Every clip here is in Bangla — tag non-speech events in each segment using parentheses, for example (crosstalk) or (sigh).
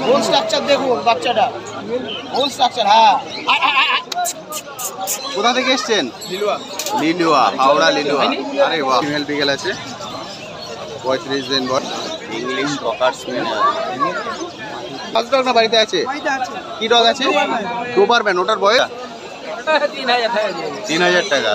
বোন স্ট্রাকচার দেখুন বাচ্চাটা। বোন স্ট্রাকচার হ্যাঁ। কোথা থেকে এসছেন? লিলুয়া। হাওড়া লিলুয়া। আরে বাহ। ফিমেল বিকেল আছে। পঁয়ত্রিশ দিন বর ইংলিশ ককার্স ফার্স্ট ডগ না বাড়িতে আছে? কি ডগ আছে? ডোবারম্যান ওটার বয়স? তিন হাজার টাকা।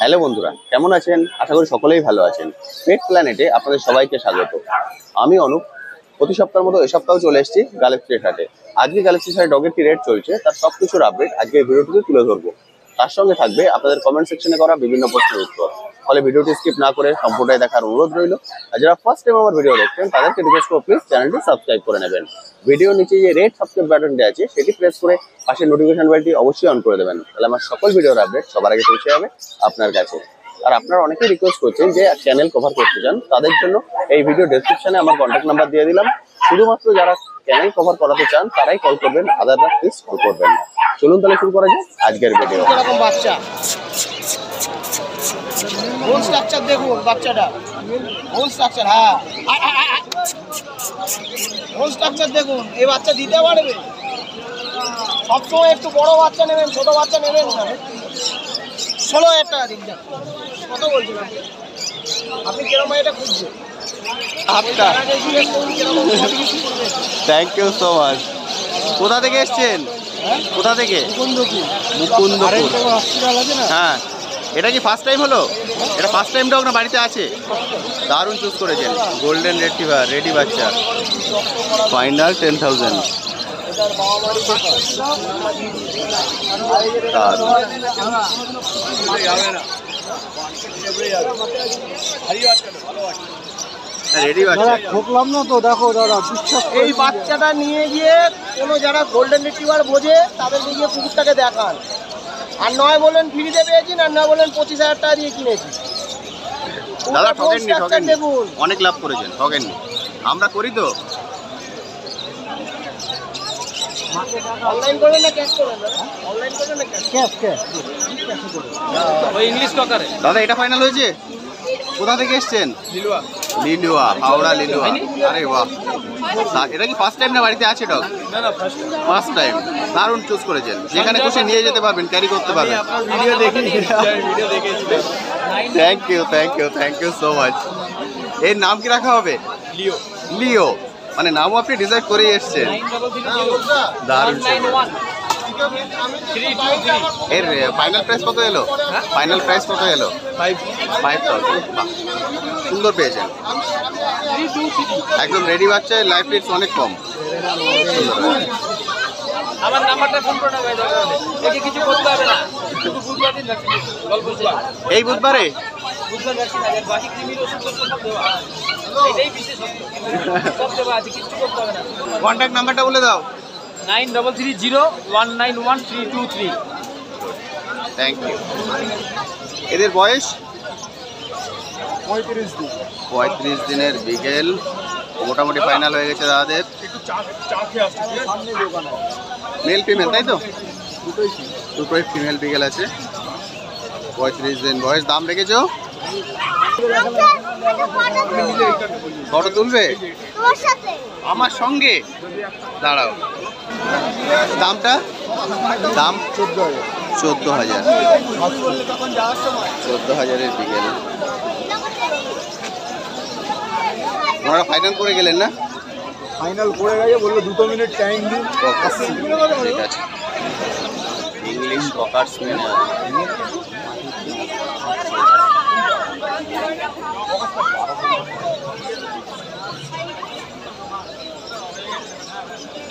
হ্যালো বন্ধুরা, কেমন আছেন? আশা করি সকলেই ভালো আছেন। পেট প্ল্যানেটে আপনাদের সবাইকে স্বাগত। আমি অনুপ। প্রতি সপ্তাহের মতো এ সপ্তাহ চলে এসেছি গ্যালাক্সি হাটে আজকে গ্যালাক্সি হাটে ডগের কি রেট চলছে, তার সব কিছুর আপডেট আজকে ভিডিওটিতে তুলে ধরবো। তার সঙ্গে থাকবে আপনাদের কমেন্ট সেকশনে করা বিভিন্ন প্রশ্নের উত্তর। ফলে ভিডিওটি স্কিপ না করে সম্পূর্ণ দেখার অনুরোধ রইল। আর যারা ফার্স্ট টাইম আমার ভিডিও দেখছেন, তাদেরকে রিকোয়েস্ট করব প্লিজ চ্যানেলটি সাবস্ক্রাইব করে নেবেন। ভিডিও নিচে যে রেড সাবস্ক্রাইব বাটনটি আছে, সেটি প্রেস করে পাশে নোটিফিকেশন বেলটি অবশ্যই অন করে দেবেন। তাহলে আমার সকল ভিডিওর আপডেট সবার আগে পৌঁছে যাবে আপনার কাছে। আর আপনারা অনেকেই রিকোয়েস্ট করছেন যে চ্যানেল কভার করতে চান, তাদের জন্য এই ভিডিও ডেসক্রিপশনে আমার কন্ট্যাক্ট নাম্বার দিয়ে দিলাম। শুধুমাত্র যারা চ্যানেল কভার করাতে চান, তারাই কল করবেন আদাররা প্লিজ কল করবেন না। চলুন তাহলে শুরু করা যাক আজকের ভিডিও স্ট্রাকচার দেখুন বাচ্চাটা। স্ট্রাকচার হ্যাঁ। স্ট্রাকচার দেখুন এই বাচ্চা দিতে পারবে? সবসময় একটু বড় বাচ্চা নেবেন, ছোট বাচ্চা নেবেন না। ষোলো হাজার টাকা দিন। কত বলছেন আপনি? আপনি এটা খুঁজছেন? থ্যাংক ইউ সো মাচ কোথা থেকে এসছেন? কোথা থেকে? মুকুন্দপুর। হ্যাঁ। এটা কি ফার্স্ট টাইম হলো? এটা ফার্স্ট টাইম ডগ না বাড়িতে আছে? দারুণ চুজ করেছেন। গোল্ডেন রেটিভার রেডি বাচ্চা ফাইনাল টেন থাউজেন্ড ঠকলাম না তো? দেখো দাদা বিশ্বাস এই বাচ্চাটা নিয়ে গিয়ে কোনো যারা গোল্ডেন রিট্রিভার বোঝে তাদেরকে গিয়ে কুকুরটাকে দেখান। আর নয় বলেন ফ্রিতে পেয়েছেন আর নয় বলেন পঁচিশ হাজার টাকা দিয়ে কিনেছি দাদা ঠকেননি ঠকেননি। অনেক লাভ করেছেন ঠকেননি। আমরা করি তো। অনলাইন করবেন না ক্যাশ করবেন অনলাইন করবেন না ক্যাশ ক্যাশ দাদা এটা ফাইনাল হয়েছে? কোথা থেকে এসছেন? লিলুয়া। হাওড়া লিলুয়া। আরে বাহ। এটা কি ফার্স্ট টাইম না বাড়িতে আছে ডগ? ফার্স্ট টাইম দারুণ চুজ করেছেন। যেখানে খুশি নিয়ে যেতে পারবেন ক্যারি করতে পারবেন। ভিডিও দেখি ভিডিও দেখেছি thank you thank you thank you so much এর নাম কি রাখা হবে? লিও। লিও। মানে নামও আপনি ডিসাইড করেই এসছেন। দারুণ এর ফাইনাল প্রাইস কত এলো? ফাইনাল প্রাইস কত এলো? ফাইভ থাউজেন্ড সুন্দর পেয়েছেন। একদম রেডি বাচ্চায় লাইফ রেটস অনেক কম। আমার নাম্বারটা ফোন করে নেবে একে কিছু করতে হবে না। শুধু বুধবার দিন ভ্যাকসিন গল্প বুধবার এই বুধবারে? বুধবার ভ্যাকসিন বাকি কৃমির ওষুধ দেওয়া এটাই বিশেষ সব দেওয়া আছে কিছু করতে হবে না। কন্ট্যাক্ট নাম্বারটা বলে দাও। Nine double three zero one nine one three two three. Thank you এদের বয়স? পঁয়ত্রিশ দিন। পঁয়ত্রিশ দিনের বিকেল। মোটামুটি ফাইনাল হয়ে গেছে দাদাদের। মেল ফিমেল তাই তো? দুটোই ফিমেল বিকেল আছে। পঁয়ত্রিশ দিন বয়স। দাম রেখেছো? ফটো তুলবে? আমার সঙ্গে? দাঁড়াও। দামটা? দাম চোদ্দ চোদ্দ হাজার। চোদ্দ হাজারের বিকেল। ওনারা ফাইনাল করে গেলেন না? ফাইনাল করে গেছে বলল দুটো মিনিট টাইম দিন। ঠিক আছে। ইংলিশ ককার্স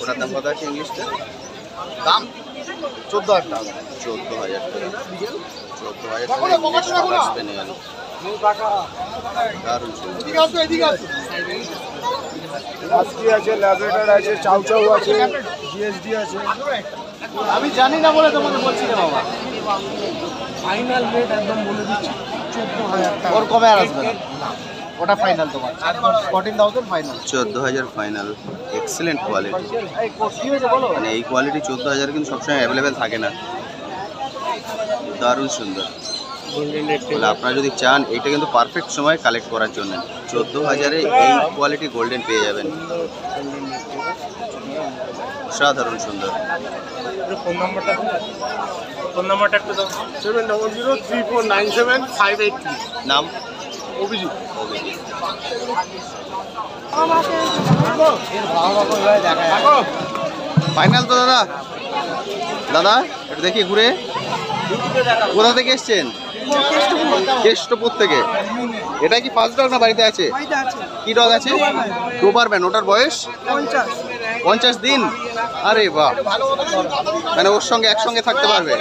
ওটার দাম কত আছে ইংলিশটা? দাম? চোদ্দ হাজার টাকা। চোদ্দ হাজার টাকা। চোদ্দ হাজার টাকা স্পেনিয়াল দারুণ আছে ল্যাবরেটর আছে চাউ চাউ আছে জিএসডি আছে। আমি জানি না বলে তোমাকে বলছি না বাবা। ফাইনাল রেট একদম বলে দিচ্ছি। ওর কমে আর আসবে না? ওটা ফাইনাল তোমার। ফোরটিন থাউজেন্ড ফাইনাল চোদ্দ হাজার ফাইনাল এক্সেলেন্ট কোয়ালিটি মানে এই কোয়ালিটি চোদ্দ হাজার কিন্তু সবসময় অ্যাভেলেবেল থাকে না। দারুণ সুন্দর। বলে আপনারা যদি চান এটা কিন্তু পারফেক্ট সময় কালেক্ট করার জন্য। চোদ্দ হাজারে এই কোয়ালিটি গোল্ডেন পেয়ে যাবেন। সাধারণ সুন্দর। ফোন নাম্বারটা ফোন নাম্বারটা একটু দাও। Seven double zero three four nine seven five eight three নাম? অভিজিৎ। অভিজিৎ ফাইনাল তো দাদা। দাদা একটু দেখি ঘুরে। কোথা থেকে এসছেন? কেষ্টপুর থেকে। এটা কি ফার্স্ট ডগ না বাড়িতে আছে? কি ডগ আছে? ডোবারম্যান ওটার বয়স? পঞ্চাশ। দিন? আরে বাহ। মানে ওর সঙ্গে একসঙ্গে থাকতে পারবে?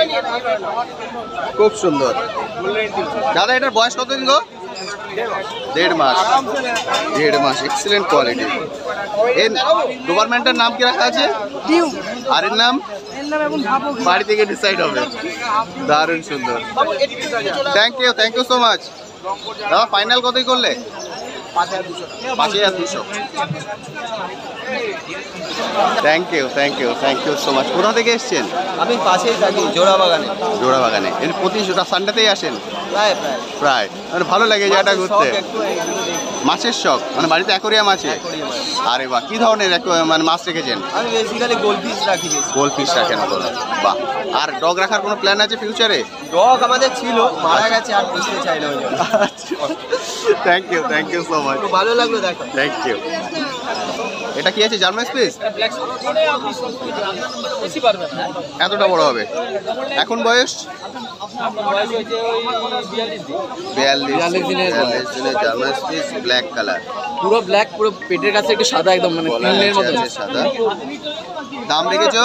খুব সুন্দর। দাদা এটার বয়স কত দিন গো? দেড় মাস। দেড় মাস। এক্সিলেন্ট কোয়ালিটি এর ডোবারম্যানটার নাম কি রাখা আছে? আর এর নাম? বাড়ি থেকে ডিসাইড হবে। দারুণ সুন্দর। Thank you thank you so much দাদা ফাইনাল কতই করলে? পাঁচ হাজার দুশো। Thank you thank you thank you so much কোথা থেকে এসছেন? আমি পাশেই থাকি জোড়া বাগানে জোড়া বাগানে এর প্রতি সানডেতেই আসেন? প্রায় প্রায়। প্রায়। মানে ভালো লাগে জায়গাটা ঘুরতে। মাছের শখ? মানে বাড়িতে অ্যাকোরিয়াম আছে? আরে বাহ কি ধরনের মানে মাছ রেখেছেন? আমি বেসিক্যালি গোল পিস রাখি বেশি। গোল ফিশ রাখেন বাহ। আর ডগ রাখার কোনো প্ল্যান আছে ফিউচারে ডগ আমাদের ছিল মারা গেছে আর পুষতে চাই না thank you thank you so much ভালো লাগল দেখো। থ্যাংক ইউ এটা কি আছে জার্মান স্পেস? এতটা বড় হবে। এখন বয়স? বিয়াল্লিশ দিনের জার্মান স্পেস ব্ল্যাক কালার পুরো ব্ল্যাক পুরো পেটের কাছে একটু সাদা একদম মানে সাদা। দাম রেখেছো?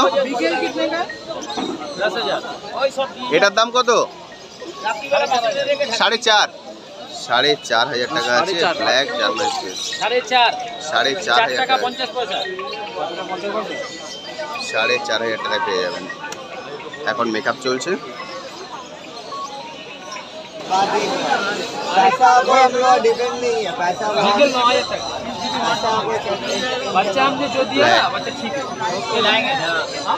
এটার দাম কত। সাড়ে চার। সাড়ে চার হাজার টাকা আছে ব্ল্যাক জার্মান স্পেস সাড়ে চার। সাড়ে চার চার হাজার টাকা টাকা। পঞ্চাশ পয়সা। সাড়ে চার হাজার টাকায় পেয়ে যাবেন। এখন মেকআপ চলছে। पैसा कोई अपना डिपेंड नहीं है पैसा सिंगल नौ हजार तक बच्चा हमने जो दिया ना बच्चा ठीक है ये लाएंगे हाँ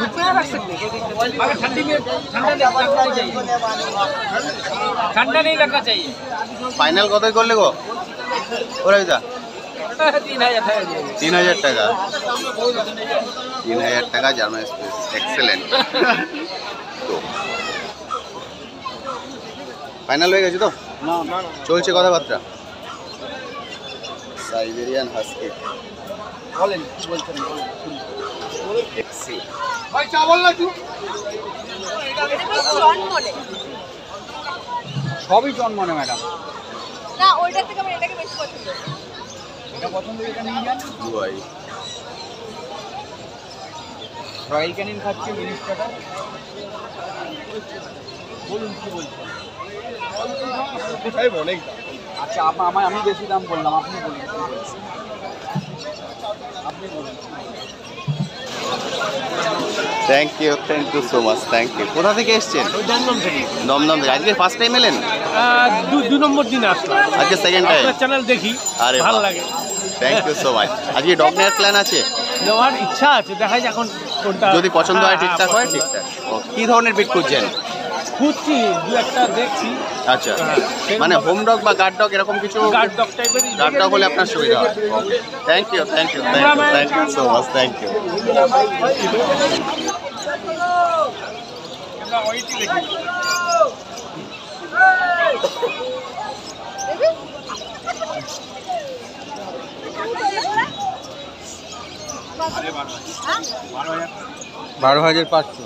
रुपया रख सकते हैं, कोई दिक्कत नहीं। मगर ठंडी में ठंडा नहीं रखना चाहिए ठंडा नहीं रखना चाहिए ফাইনাল কতই করলে গো ওরাই দা तीन हजार था তিন হাজার টাকা তিন হাজার টাকা জার্মান স্পেস এক্সেলেন্ট তো (laughs) ফাইনাল হয়ে গেছে তো? চলছে কথাবার্তা? সাইবেরিয়ান হাস্কি বলেন কি বলছেন? বলেন। ভাই চা না তুই সবই জন্মনে ম্যাডাম। না ওইটার থেকে আমার এটাকে বেশি পছন্দ এটা পছন্দ এটা নিয়ে যান দুবাই। রয়্যাল ক্যানিন খাচ্ছি মিনিস্টারটা বলুন কি বলছেন? সাহেব অনেক দাম। আচ্ছা আমার আমি বেশি দাম বললাম আপনি বলুন। আপনি বলুন। Thank you thank you so much thank you কোথা থেকে এসছেন? দমদম থেকে। দমদম থেকে। আজকে ফার্স্ট টাইম এলেন? দু নম্বর দিন আসলাম। আজকে সেকেন্ড টাইম চ্যানেল দেখি। আরে ভালো লাগে। থ্যাংক ইউ সো মাচ আজকে ডগ নেওয়ার প্ল্যান আছে? নেওয়ার ইচ্ছা আছে দেখা যায় এখন কোনটা যদি পছন্দ হয় হ্যাঁ, ঠিকঠাক হয় হ্যাঁ, ঠিকঠাক। ও, কি ধরনের বিট খুঁজছেন? খুঁজছি দু একটা দেখছি। আচ্ছা মানে হোম ডগ বা গার্ড ডগ এরকম কিছু গার্ড ডগ টাইপের গার্ড ডগ হলে আপনার সুবিধা হয়। Thank you thank you thank you thank you so much thank you বারো হাজার পাঁচশো।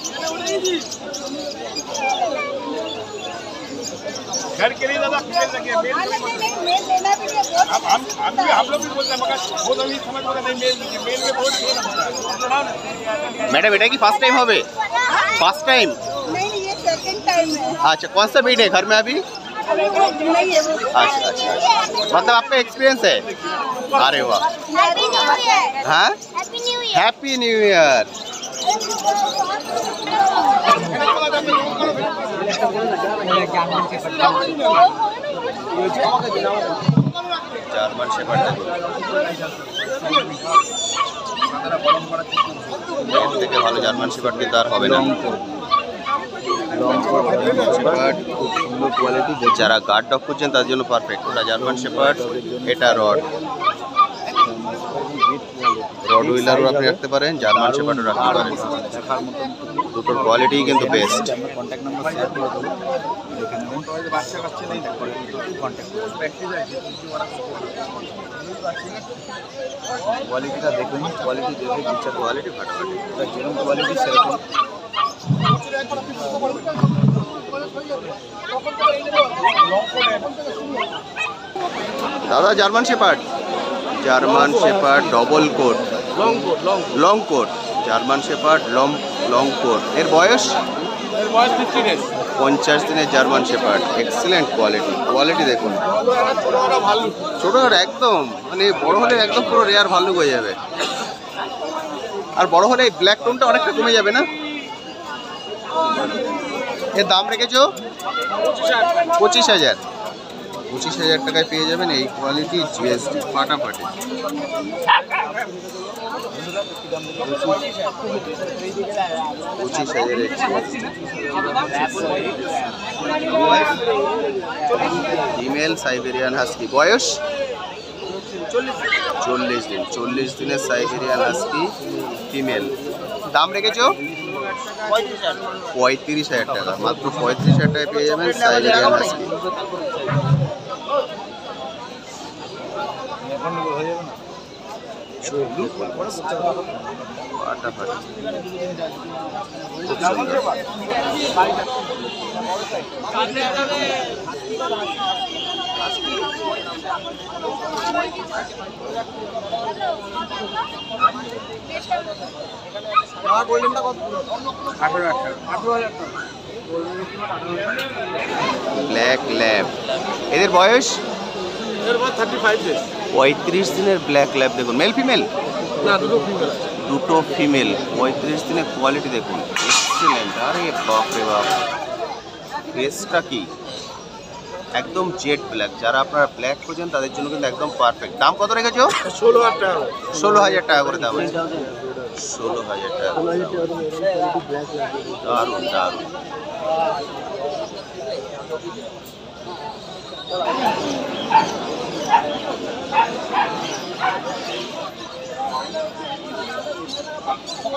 घर के लिए दादा मेल लगे मेल हम हम हम भी हम लोग भी बोलते हैं मगर बहुत अभी समझ में नहीं मेल लगे मेल में बहुत खेल होता है हाँ, मैडम बेटा की फ़र्स्ट टाइम होवे? फ़र्स्ट टाइम नहीं ये सेकंड टाइम है। अच्छा कौन सा मीट है घर में अभी? अच्छा अच्छा। मतलब आपका एक्सपीरियंस है? अरे वाह। हाँ? Happy new year German shepherd এর থেকে ভালো জার্মান শেপার্ড কিন্তু আর হবে না যারা গার্ড ডগ খুঁজছেন তার জন্য পারফেক্ট ওটা জার্মান শেপার্ড এটা রড রড হুইলারও আপনি রাখতে পারেন জার্মান শেপার্ডও রাখতে পারেন। দুটোর কোয়ালিটি কিন্তু বেস্ট কোয়ালিটিটা দেখুন কোয়ালিটি দেখে পিকচার কোয়ালিটি ফাটাফাটি। যেরকম কোয়ালিটি সেরকম। দাদা German shepherd German shepherd double coat. Long coat. German shepherd long long coat. এর বয়স? পঞ্চাশ দিনের German shepherd. Excellent quality quality দেখুন। ছোট আর একদম। মানে বড় হলে একদম পুরো রেয়ার ভাল্লুক হয়ে যাবে। আর বড় হলে এই ব্ল্যাক টোনটা অনেকটা কমে যাবে না? এর দাম রেখেছো? পঁচিশ হাজার। পঁচিশ হাজার টাকায় পেয়ে যাবেন এই কোয়ালিটি জিএসটি ফাটাফাটি। পঁচিশ হাজারের ফিমেল সাইবেরিয়ান হাস্কি। বয়স? চল্লিশ দিন। চল্লিশ দিনের সাইবেরিয়ান হাস্কি ফিমেল। দাম রেখেছো? পঁয়ত্রিশ হাজার টাকা। মাত্র পঁয়ত্রিশ হাজার টাকায় পেয়ে যাবেন সাইবেরিয়ান হাস্কি। আঠারো আঠারো হাজার টাকা ব্ল্যাক ল্যাব এদের বয়স? এদের বয়স থার্টি ফাইভ ডেজ পঁয়ত্রিশ দিনের ব্ল্যাক ল্যাব দেখুন। মেল ফিমেল না দুটো ফিমেল দুটো ফিমেল পঁয়ত্রিশ দিনের কোয়ালিটি দেখুন। এক্সিলেন্ট আরে বাপ রে বাপ। ফেসটা কি? একদম জেড ব্ল্যাক যারা আপনারা ব্ল্যাক খোঁজেন তাদের জন্য কিন্তু একদম পারফেক্ট দাম কত রেখেছো? ষোলো হাজার টাকা ষোলো হাজার টাকা করে দাম আছে। ষোলো হাজার টাকা। দারুণ দারুণ।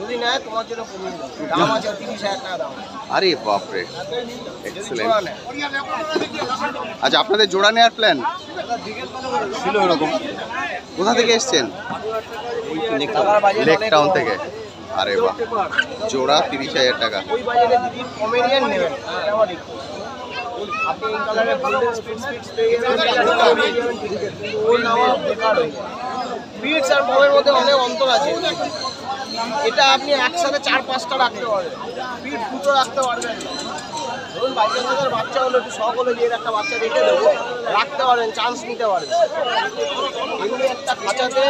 যদি নেয় তোমার জন্য কমিয়ে দেবো। দাম আছে তিরিশ হাজার টাকা দাম। আরে বাপরে এক্সেলেন্ট আচ্ছা আপনাদের জোড়া নেওয়ার প্ল্যান ছিল এরকম। কোথা থেকে এসছেন? লেক টাউন থেকে। আরে বাহ জোড়া তিরিশ হাজার টাকা। ওই বাজারে যদি কমেডিয়ান নেবেন। এটা আমার আপনি এই কালারের গোল্ডেন স্পিড স্পিড পেয়ে যাবেন। ওই নেওয়া বেকার হয়ে বিটস আর বমের মধ্যে অনেক অন্তর আছে। এটা আপনি একসাথে চার, পাঁচটা রাখতে পারবেন। বিট দুটো রাখতে পারবেন। ধরুন বাইকের হাজার বাচ্চা হলো, একটু শখ হলো যে একটা বাচ্চা রেখে দেবো। রাখতে পারবেন চান্স নিতে পারবেন। এমনি একটা খাঁচাতে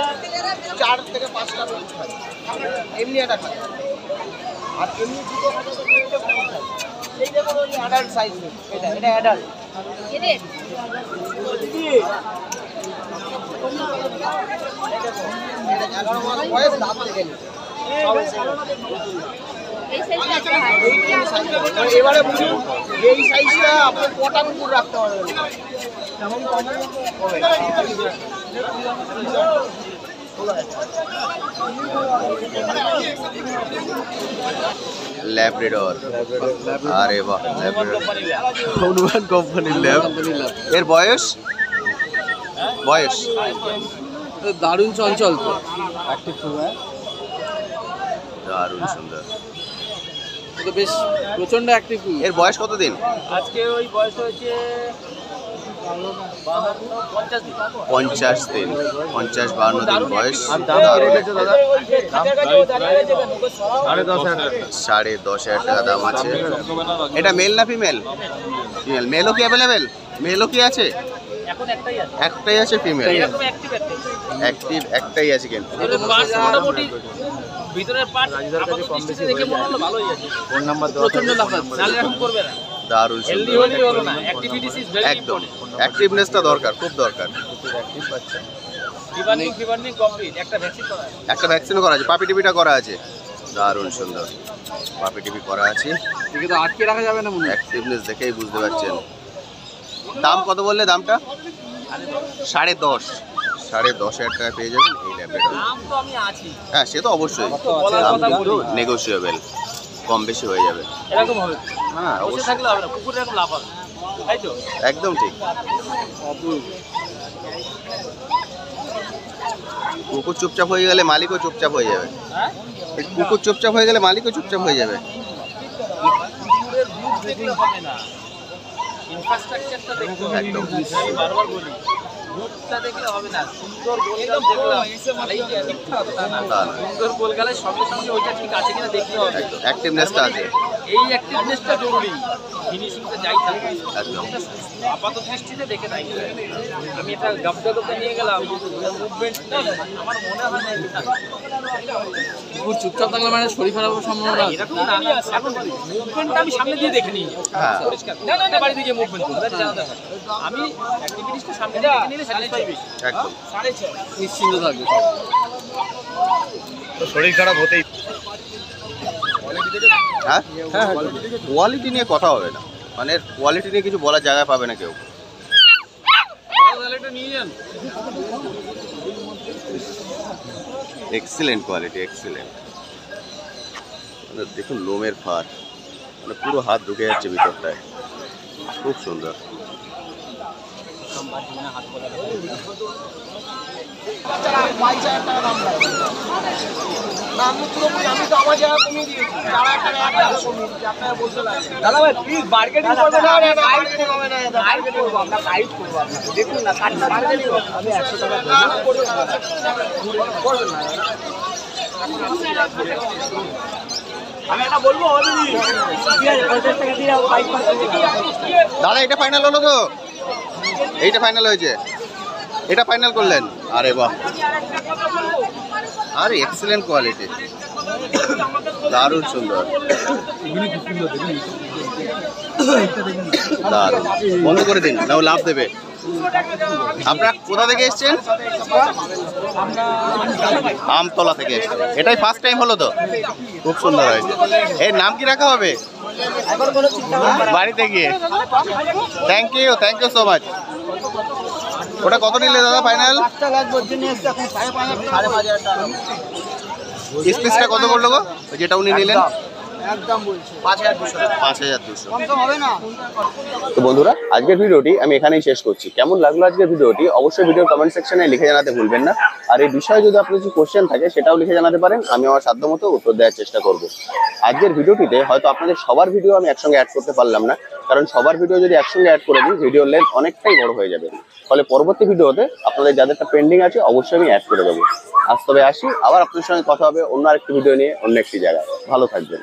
চার থেকে পাঁচটা এমনি একটা খাঁচা। আর এমনি দুটো অ্যাডাল্ট সাইজ এটা এটা অ্যাডাল্ট এগারো মাস বয়স, দাঁত থেকে নিচ্ছে এবার বুঝুন এই সাইজটা আপনি কটা কুকুর রাখতে পারবেন? ল্যাব্রেডর আরে বাহ ল্যাব্রেডর হনুমান কোম্পানির ল্যাব এর বয়স? বয়স? দারুণ চঞ্চল তো। দারুণ সুন্দর। তো বেশ প্রচণ্ড অ্যাক্টিভ এর বয়স কতদিন? আজকে ওই বয়স হয়েছে পঞ্চাশ দিন। পঞ্চাশ দিন। বান্ন দিন বয়স। সাড়ে দশ হাজার টাকা দাম। আছে। এটা মেল না ফিমেল ফিমেল মেলও কি অ্যাভেলেবেল মেলও কি আছে? একটাই আছে। ফিমেল অ্যাক্টিভ একটাই আছে কিন্তু। ভিতরের পার্ট আপাতত দৃষ্টিতে দেখে মনে হলো ভালোই আছে। ফোন নাম্বার প্রচণ্ড এরকম করবে না। দারুণ হেলদি হলেই হলো না। অ্যাক্টিভিটিস ইজ ভেরি একদম। অ্যাক্টিভনেসটা দরকার খুব দরকার। ফিবার্নিং কমপ্লিট একটা ভ্যাকসিন করা আছে। একটা ভ্যাকসিনও করা আছে পাপি টিপিটা করা আছে। দারুণ সুন্দর। পাপি টিপি করা আছে। একে তো আটকে রাখা যাবে না মনে অ্যাক্টিভনেস দেখেই বুঝতে পারছেন। দাম কত বললে দামটা? সাড়ে দশ। সাড়ে দশ হাজার টাকা পেয়ে যাবেন এই ল্যাপটপ হ্যাঁ সে তো অবশ্যই। দাম। নেগোসিয়েবল কম বেশি হয়ে যাবে। এরকম হবে। হ্যাঁ অবশ্যই। থাকলে হবে না কুকুর এরকম লাভ হবে তাই তো? একদম ঠিক। কুকুর চুপচাপ হয়ে গেলে মালিকও চুপচাপ হয়ে যাবে। হ্যাঁ? কুকুর চুপচাপ হয়ে গেলে মালিকও চুপচাপ হয়ে যাবে। ইনফ্রাস্ট্রাকচারটা দেখতে হবে। একদম। বারবার বলি। রূপটা দেখলে হবে না সুন্দর গোলগাল দেখলাম ঠিকঠাক না। সুন্দর গোলগালের সঙ্গে সঙ্গে ওইটা ঠিক আছে কিনা দেখতে হবে। অ্যাক্টিভনেসটা আছে। এই জরুরি ফিনিশিংটা যাই থাকবে আপাত দৃষ্টিতে দেখে নাই। আমি এটা গাবদাদকে নিয়ে গেলাম মুভমেন্ট আমার মনে হয় না এটা। চুপচাপ থাকলে মানে শরীর খারাপ হওয়ার সম্ভাবনা এরকম না না এখন মুভমেন্টটা আমি সামনে দিয়ে দেখে নিই। হ্যাঁ। পরিষ্কার। না না বাড়ি দিয়ে মুভমেন্ট that's another ব্যাপার। আমি অ্যাক্টিভিটিসটা সামনে দিয়ে দেখে নিলে স্যাটিসফাই বেশি। একদম। সাড়ে ছয়। নিশ্চিন্ত থাকবে হ্যাঁ? কোয়ালিটি নিয়ে কথা হবে না। মানে কোয়ালিটি নিয়ে কিছু বলার জায়গা পাবে না কেউ। এক্সিলেন্ট কোয়ালিটি এক্সিলেন্ট দেখুন, লোমের ফার। মানে পুরো হাত ঢুকে যাচ্ছে ভিতরটায়। খুব সুন্দর। বাচ্চারা বাইশ হাজার টাকা দাম লাগে না আমি পুরোপুরি আমি তো আমার জায়গা কমিয়ে দিয়েছি। চার হাজার টাকা এক টাকা কমিয়ে দিয়েছি। আপনারা বলতে লাগবে দাদা ভাই প্লিজ মার্কেটিং করবেন না? না মার্কেটিং হবে না মার্কেটিং করব আমরা গাইড করব আপনাকে দেখুন না কাটটা মার্কেটিং আমি একশো টাকা না না করবেন না করবেন না আমি একটা বলব দিদি ঠিক আছে পঞ্চাশ টাকা দিয়ে বাইক দাদা এটা ফাইনাল হলো তো? এইটা ফাইনাল হয়েছে। এটা ফাইনাল করলেন? আরে বাহ। আরে এক্সেলেন্ট কোয়ালিটি দারুণ সুন্দর। দারুণ। বন্ধ করে দিন নাও লাভ দেবে। আপনারা কোথা থেকে এসছেন? আমতলা থেকে এসছেন। এটাই ফার্স্ট টাইম হলো তো? খুব সুন্দর হয়েছে। এর নাম কি রাখা হবে? বাড়িতে গিয়ে। Thank you thank you so much ওটা কত নিলে দাদা ফাইনাল স্পেসটা কত করল গো? যেটা উনি নিলেন। একদম বলছি। পাঁচ হাজার দুশো পাঁচ হাজার দুশো। কম তো হবে না? তো বন্ধুরা আজকের ভিডিওটি আমি এখানেই শেষ করছি। কেমন লাগল আজকের ভিডিওটি? অবশ্যই ভিডিও কমেন্ট সেকশনে লিখে জানাতে ভুলবেন না। আর এই বিষয়ে যদি আপনার কিছু কোশ্চেন থাকে সেটাও লিখে জানাতে পারেন। আমি আমার সাধ্যমতো উত্তর দেওয়ার চেষ্টা করব। আজকের ভিডিওটিতে হয়তো আপনাদের সবার ভিডিও আমি একসঙ্গে অ্যাড করতে পারলাম না। কারণ সবার ভিডিও যদি একসঙ্গে অ্যাড করে দিই ভিডিওর লেন্থ অনেকটাই বড় হয়ে যাবে। ফলে পরবর্তী ভিডিওতে আপনাদের যাদেরটা পেন্ডিং আছে অবশ্যই আমি অ্যাড করে দেবো। আজ তবে আসি। আবার আপনাদের সঙ্গে কথা হবে অন্য আরেকটি ভিডিও নিয়ে অন্য একটি জায়গায়। ভালো থাকবেন।